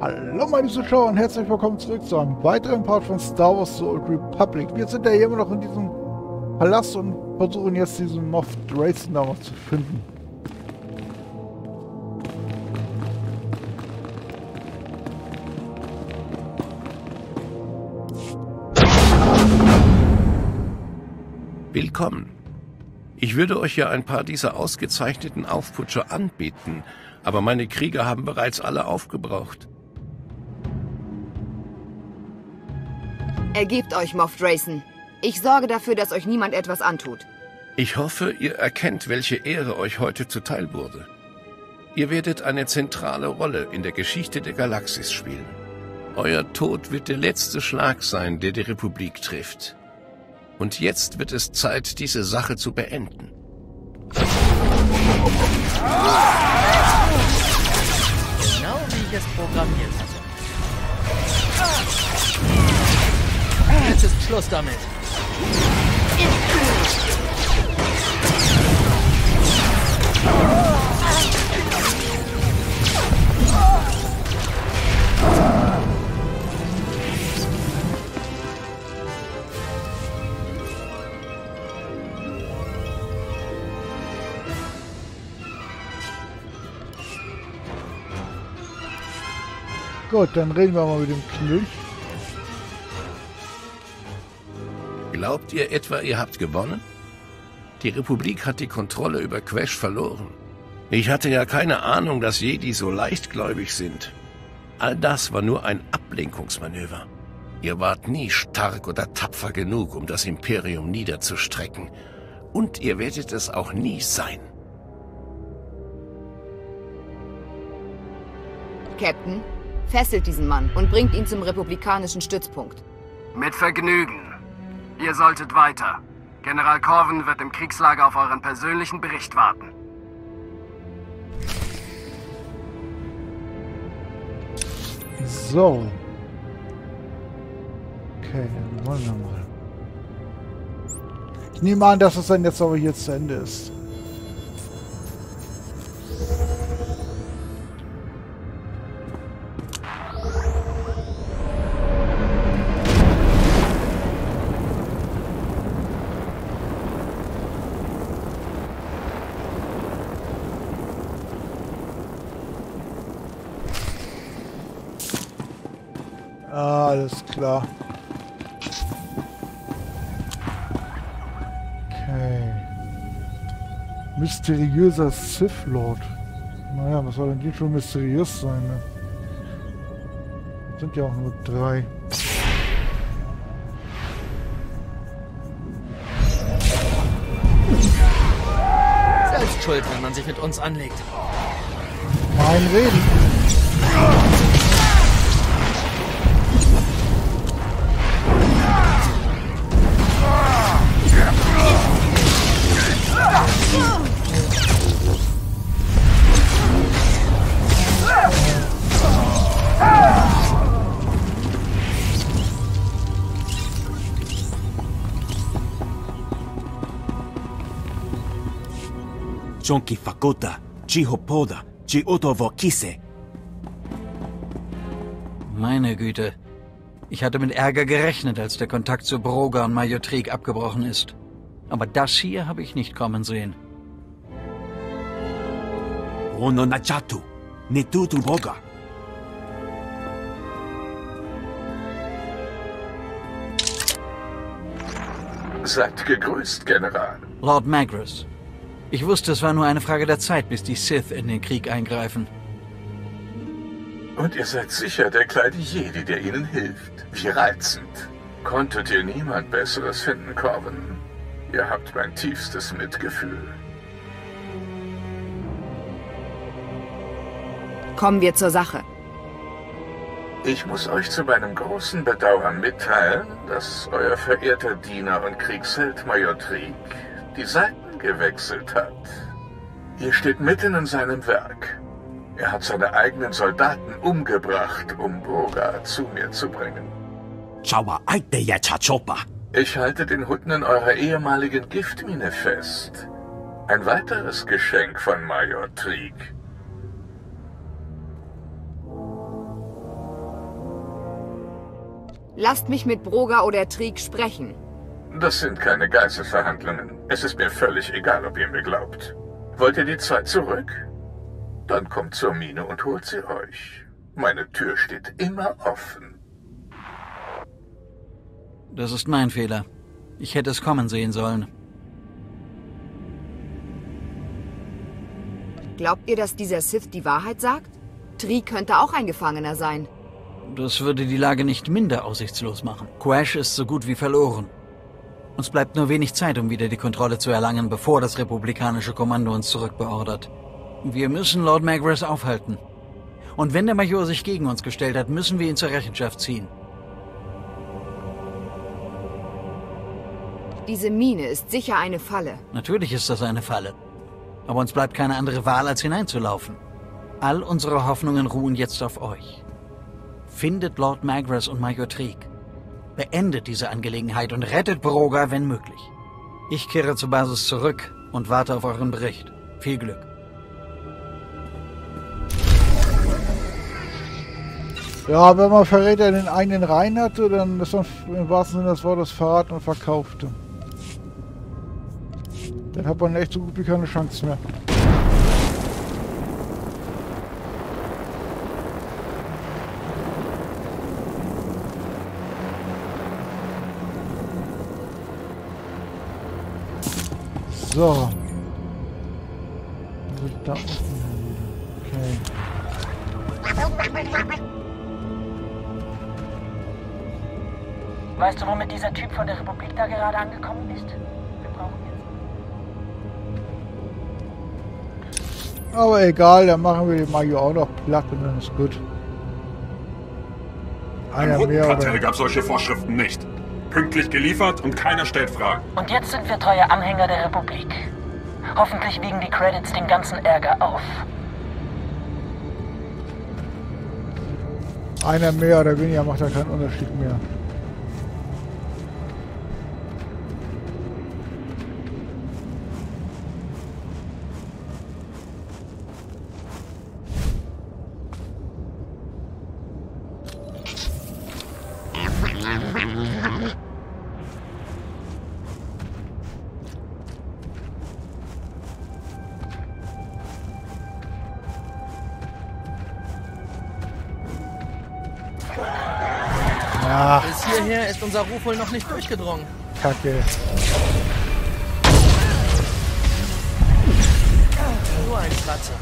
Hallo meine Zuschauer und herzlich willkommen zurück zu einem weiteren Part von Star Wars The Old Republic. Wir sind ja immer noch in diesem Palast und versuchen jetzt diesen Moff Drayson da noch zu finden. Willkommen. Ich würde euch ja ein paar dieser ausgezeichneten Aufputscher anbieten, aber meine Krieger haben bereits alle aufgebraucht. Ergebt euch, Moff Drayson. Ich sorge dafür, dass euch niemand etwas antut. Ich hoffe, ihr erkennt, welche Ehre euch heute zuteil wurde. Ihr werdet eine zentrale Rolle in der Geschichte der Galaxis spielen. Euer Tod wird der letzte Schlag sein, der die Republik trifft. Und jetzt wird es Zeit, diese Sache zu beenden. Genau wie ich es programmiert hatte. Jetzt ist Schluss damit. Gut, dann reden wir mal mit dem Knilch. Glaubt ihr etwa, ihr habt gewonnen? Die Republik hat die Kontrolle über Quash verloren. Ich hatte ja keine Ahnung, dass Jedi so leichtgläubig sind. All das war nur ein Ablenkungsmanöver. Ihr wart nie stark oder tapfer genug, um das Imperium niederzustrecken. Und ihr werdet es auch nie sein. Captain, fesselt diesen Mann und bringt ihn zum republikanischen Stützpunkt. Mit Vergnügen. Ihr solltet weiter. General Corvin wird im Kriegslager auf euren persönlichen Bericht warten. So. Okay, dann wollen wir mal. Ich nehme an, dass es dann jetzt aber hier zu Ende ist. Alles klar. Okay. Mysteriöser Sith Lord. Naja, was soll denn die schon mysteriös sein, ne? Sind ja auch nur drei. Selbst schuld, wenn man sich mit uns anlegt. Mein Reden. Jonki Fakota, Chihopoda, Chiotovo Kise. Meine Güte. Ich hatte mit Ärger gerechnet, als der Kontakt zu Broga und Majotrik abgebrochen ist. Aber das hier habe ich nicht kommen sehen. Ono Nachatu, Netutu Boga. Seid gegrüßt, General. Lord Magrus. Ich wusste, es war nur eine Frage der Zeit, bis die Sith in den Krieg eingreifen. Und ihr seid sicher der kleine Jedi, der ihnen hilft. Wie reizend. Konntet ihr niemand Besseres finden, Corvin? Ihr habt mein tiefstes Mitgefühl. Kommen wir zur Sache. Ich muss euch zu meinem großen Bedauern mitteilen, dass euer verehrter Diener und Kriegsheld Major Trieg die Seiten gewechselt hat. Ihr steht mitten in seinem Werk. Er hat seine eigenen Soldaten umgebracht, um Broga zu mir zu bringen. Ich halte den Hutten in eurer ehemaligen Giftmine fest. Ein weiteres Geschenk von Major Trieg. Lasst mich mit Broga oder Trieg sprechen. Das sind keine Geistesverhandlungen. Es ist mir völlig egal, ob ihr mir glaubt. Wollt ihr die Zeit zurück? Dann kommt zur Mine und holt sie euch. Meine Tür steht immer offen. Das ist mein Fehler. Ich hätte es kommen sehen sollen. Glaubt ihr, dass dieser Sith die Wahrheit sagt? Trieg könnte auch ein Gefangener sein. Das würde die Lage nicht minder aussichtslos machen. Quash ist so gut wie verloren. Uns bleibt nur wenig Zeit, um wieder die Kontrolle zu erlangen, bevor das republikanische Kommando uns zurückbeordert. Wir müssen Lord Magras aufhalten. Und wenn der Major sich gegen uns gestellt hat, müssen wir ihn zur Rechenschaft ziehen. Diese Mine ist sicher eine Falle. Natürlich ist das eine Falle. Aber uns bleibt keine andere Wahl, als hineinzulaufen. All unsere Hoffnungen ruhen jetzt auf euch. Findet Lord Magras und Major Trieg. Beendet diese Angelegenheit und rettet Broga, wenn möglich. Ich kehre zur Basis zurück und warte auf euren Bericht. Viel Glück. Ja, wenn man Verräter in den eigenen Reihen hatte, dann ist man im wahrsten Sinne des Wortes verraten und verkaufte. Dann hat man echt so gut wie keine Chance mehr. So. Also da unten wieder. Okay. Weißt du, womit dieser Typ von der Republik da gerade angekommen ist? Wir brauchen jetzt. Aber egal, dann machen wir den Mario auch noch platt und dann ist gut. Im Einer roten mehr Kartell gab solche Vorschriften nicht. Pünktlich geliefert und keiner stellt Fragen. Und jetzt sind wir treue Anhänger der Republik. Hoffentlich wiegen die Credits den ganzen Ärger auf. Einer mehr oder weniger macht da keinen Unterschied mehr. Ach, Bis hierher ist unser Ruf wohl noch nicht durchgedrungen. Kacke. Nur ein Kratzer.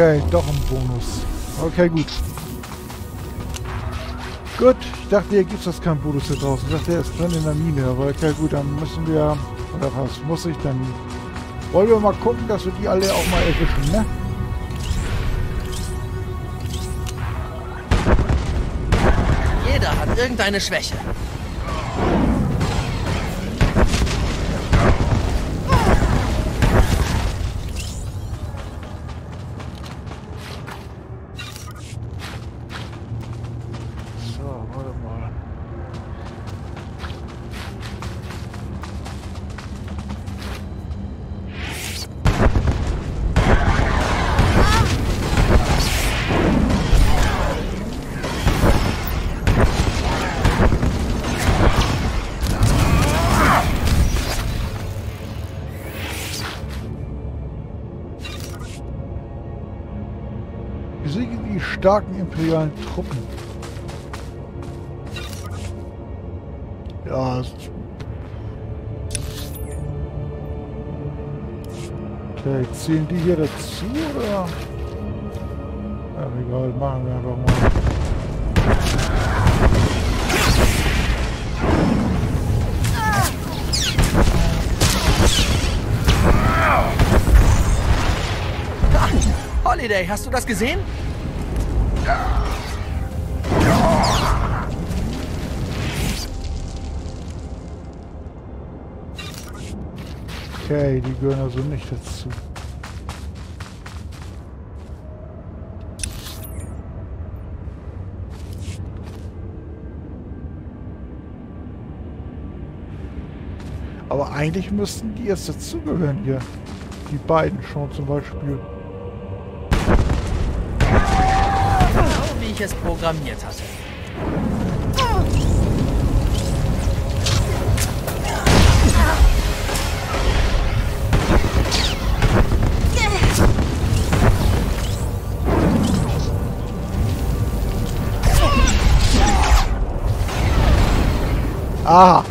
Okay, doch ein Bonus. Okay, gut. Gut, ich dachte, hier gibt es keinen Bonus hier draußen. Ich dachte, der ist drin in der Mine. Aber okay, gut, dann müssen wir... Oder was muss ich dann... Wollen wir mal gucken, dass wir die alle auch mal erwischen, ne? Jeder hat irgendeine Schwäche. Starken imperialen Truppen. Ja. Okay, ziehen die hier dazu oder? Ja, egal, machen wir einfach mal. Holiday, hast du das gesehen? Okay, die gehören also nicht dazu. Aber eigentlich müssten die jetzt dazugehören hier. Die beiden schon zum Beispiel. Ich es programmiert hatte. Ah!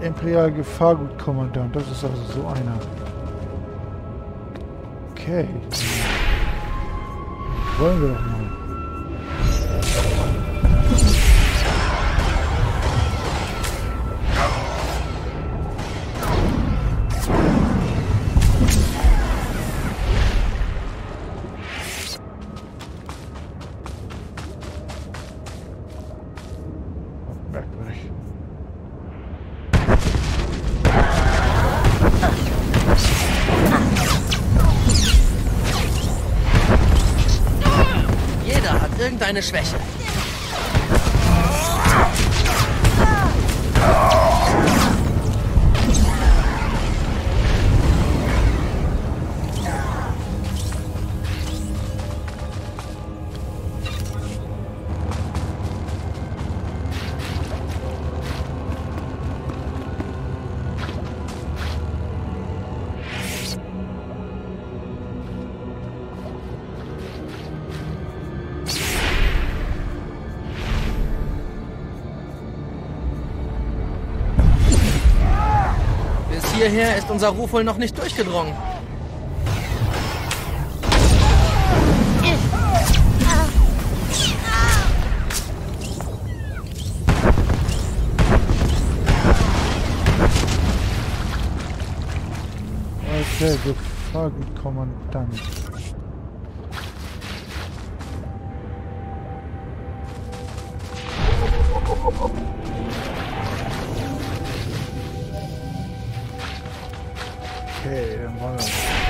Imperial Gefahrgutkommandant, das ist also so einer. Okay. Wollen irgendeine Schwäche. Hierher ist unser Ruf wohl noch nicht durchgedrungen. Okay, Gefahrgutkommandant. Okay, dann wollen wir.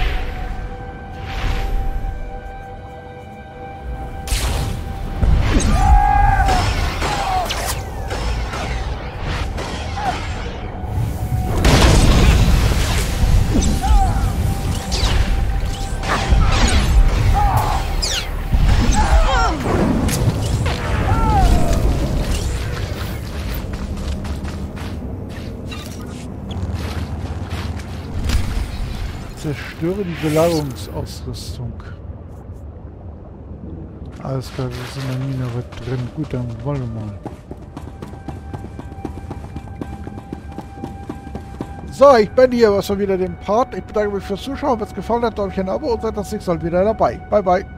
Zerstöre die Belagerungsausrüstung. Alles klar, das ist in der Mine was drin. Gut, dann wollen wir mal. So, ich bin hier, was war wieder den Part. Ich bedanke mich fürs Zuschauen. Wenn es gefallen hat, Däumchen Abo und seid das nächste Mal wieder dabei. Bye, bye.